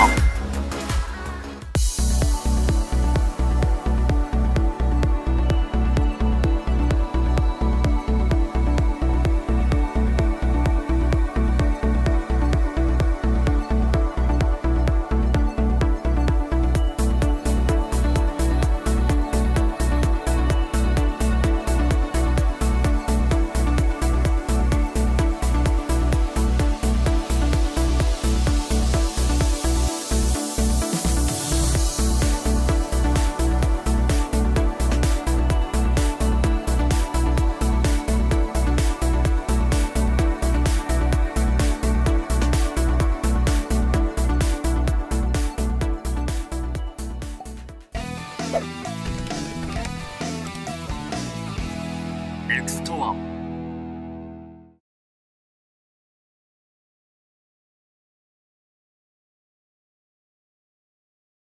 long. Next one.